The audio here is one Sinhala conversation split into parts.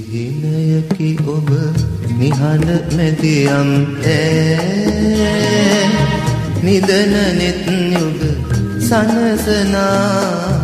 සිහිනයකි ඔබ නිහඬ මැදියම් ඈ. නිදන නෙත් යුග සනසනා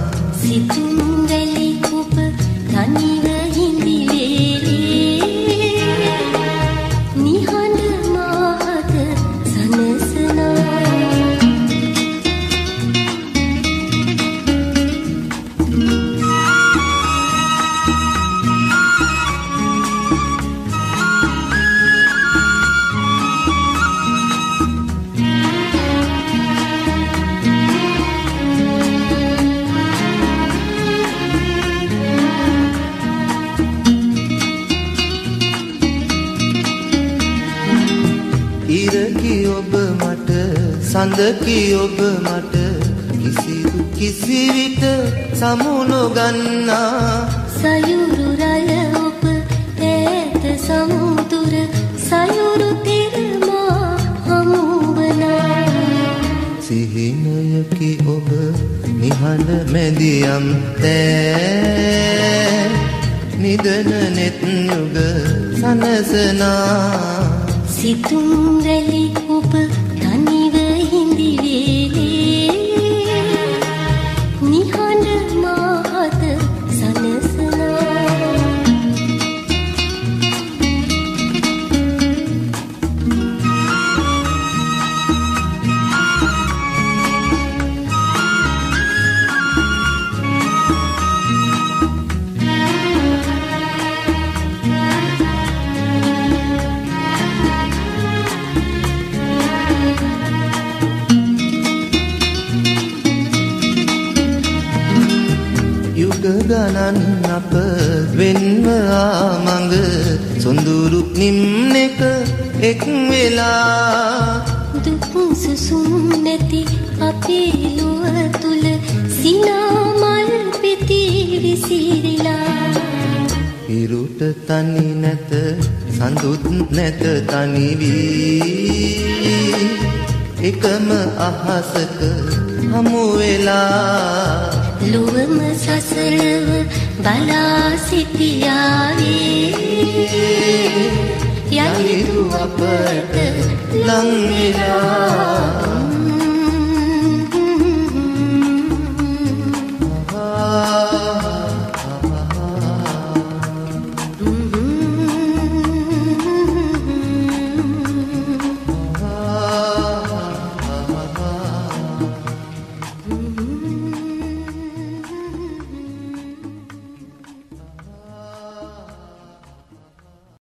ඉරකි ඔබ මට සඳකි ඔබ මට කිසිදු කිසිවිට සමු නොගන්නා සයුරු රය ඔබ ඈත සමුදුර සයුරු තිරමා හමුවනා සිහිනයකි ඔබ නිහඬ මැදියම් තෑ. නිදන නෙත් යුග සනසනා සිතුම් රැලි ඔබ ගණන් අප වෙන්ව ආමඟ. සොඳුරු නිම්නෙක එක් වෙලා. දුක් සුසුම් නැති අපේ ලුව තුල සිනාමල් පෙති විසිරිලා ඉරුට තනි නැත සඳුත් නැත තනි වී. එකම අහසක හමු වෙලා ලොවම සසලව බලා සිටියාවේ. යහිරු අපට ලං වෙලා